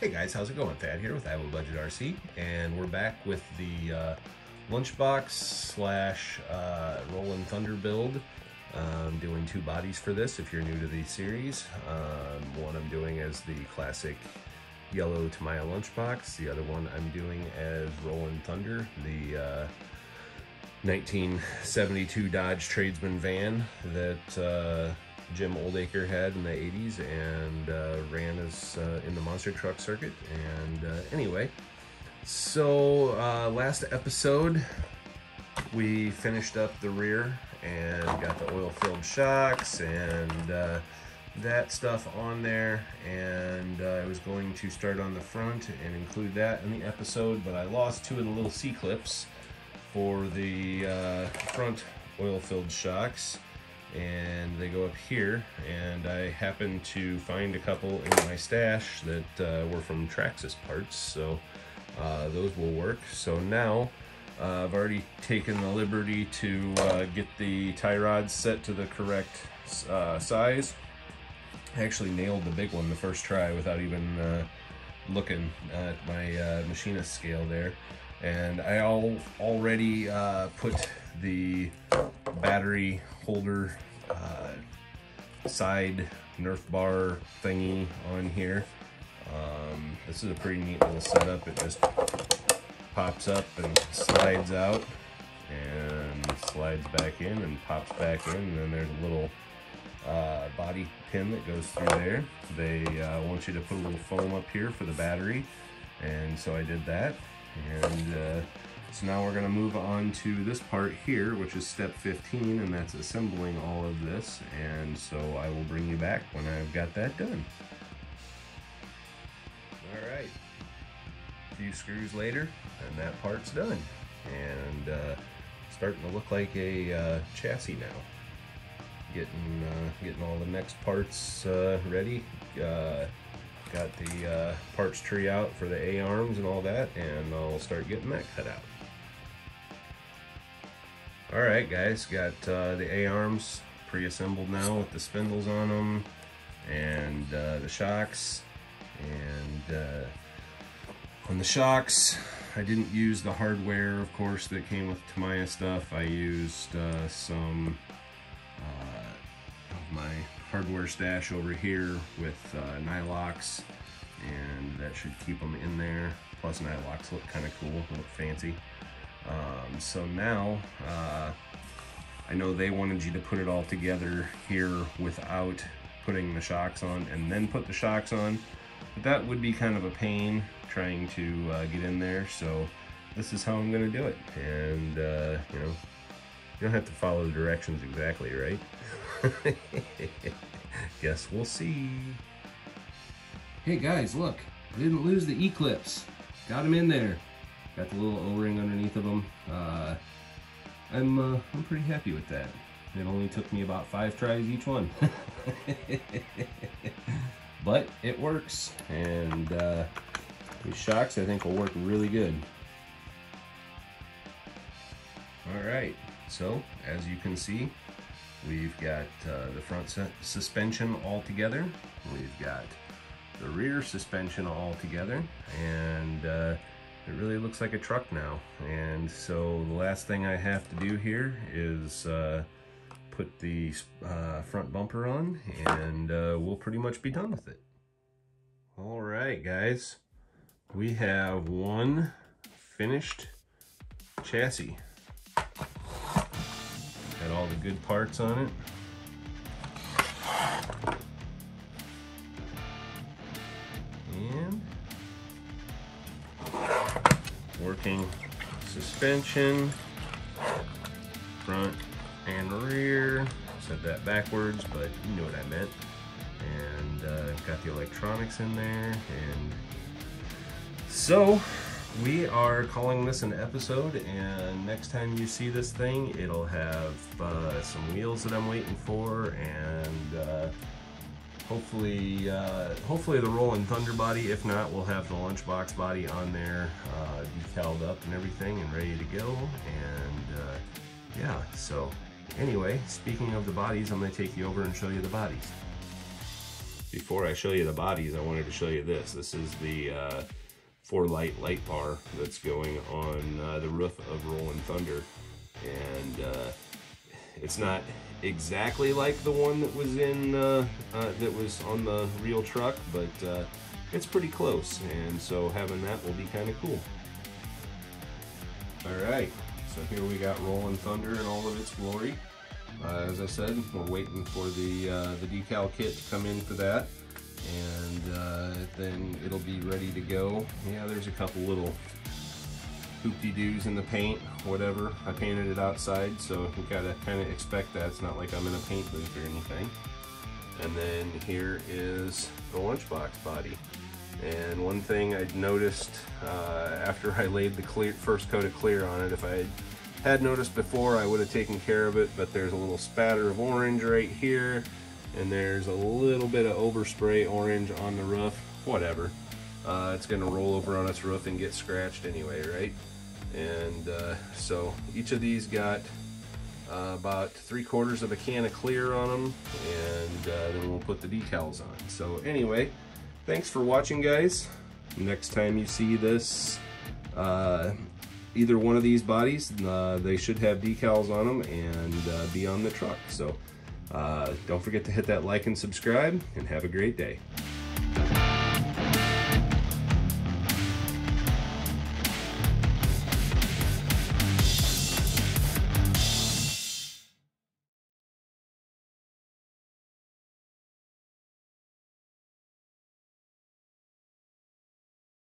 Hey guys, how's it going? Thad here with Iowa Budget RC, and we're back with the uh, lunchbox slash uh, Rolling Thunder build. Um, doing two bodies for this if you're new to the series. Um, one I'm doing as the classic yellow Tamiya lunchbox. The other one I'm doing as Rolling Thunder, the uh, 1972 Dodge Tradesman van that uh, Jim Oldacre had in the 80s and uh, ran as uh, in the monster truck circuit. And uh, anyway, so uh, last episode we finished up the rear and got the oil filled shocks and uh, that stuff on there and I was going to start on the front and include that in the episode but I lost two of the little C-clips for the uh, front oil filled shocks. And they go up here and I happened to find a couple in my stash that uh, were from Traxxas parts so uh, those will work. So now uh, I've already taken the liberty to uh, get the tie rods set to the correct uh, size. I actually nailed the big one the first try without even uh, looking at my machinist scale there and I all already put the battery holder uh, side Nerf bar thingy on here. Um, this is a pretty neat little setup. It just pops up and slides out and slides back in and pops back in. And then there's a little uh, body pin that goes through there. They uh, want you to put a little foam up here for the battery. And so I did that. And uh, so now we're gonna move on to this part here, which is step 15, and that's assembling all of this. And so I will bring you back when I've got that done. All right, a few screws later, and that part's done. And uh, starting to look like a uh, chassis now. Getting, uh, getting all the next parts uh, ready. Got the uh, parts tree out for the A-arms and all that, and I'll start getting that cut out. All right, guys, got uh, the A-arms pre-assembled now with the spindles on them and uh, the shocks. And uh, on the shocks, I didn't use the hardware, of course, that came with Tamiya stuff. I used uh, some hardware stash over here with uh, Nylox, and that should keep them in there. Plus, Nylox look kind of cool, look fancy. Um, so now, uh, I know they wanted you to put it all together here without putting the shocks on and then put the shocks on. But that would be kind of a pain trying to uh, get in there. So this is how I'm to do it. And, uh, you know, you don't have to follow the directions exactly, right? Guess we'll see. Hey guys, look, I didn't lose the E-clips. Got them in there. Got the little O-ring underneath of them. Uh, I'm, uh, I'm pretty happy with that. It only took me about five tries each one. but it works. And uh, these shocks I think will work really good. All right, so as you can see, we've got uh, the front suspension all together. We've got the rear suspension all together. And uh, it really looks like a truck now. And so the last thing I have to do here is uh, put the uh, front bumper on and uh, we'll pretty much be done with it. All right, guys, we have one finished chassis. The good parts on it. working suspension, front and rear. Said that backwards, but you know what I meant. And uh, got the electronics in there. And so we are calling this an episode and next time you see this thing it'll have uh, some wheels that I'm waiting for and uh, hopefully uh, hopefully the Rolling Thunder body if not we'll have the lunchbox body on there uh, decaled up and everything and ready to go and uh, yeah so anyway speaking of the bodies I'm gonna take you over and show you the bodies before I show you the bodies, I wanted to show you this. This is the uh, four light light bar that's going on uh, the roof of Rolling Thunder. And uh, it's not exactly like the one that was in, uh, uh, that was on the real truck, but uh, it's pretty close. And so having that will be kind of cool. All right, so here we got Rolling Thunder in all of its glory. Uh, as I said, we're waiting for the the decal kit to come in for that, and uh, then it'll be ready to go. Yeah, there's a couple little hoopty-doos in the paint, whatever. I painted it outside, so you gotta kind of expect that. It's not like I'm in a paint booth or anything. And then here is the lunchbox body. And one thing I'd noticed uh, after I laid the clear, first coat of clear on it, if I had noticed before, I would have taken care of it, but there's a little spatter of orange right here, and there's a little bit of overspray orange on the roof. Whatever. Uh, it's going to roll over on its roof and get scratched anyway, right? And uh, so each of these got uh, about three quarters of a can of clear on them, and uh, then we'll put the decals on. So anyway, thanks for watching, guys. Next time you see this, uh, either one of these bodies, uh, they should have decals on them and be on the truck. So uh, don't forget to hit that like and subscribe, and have a great day.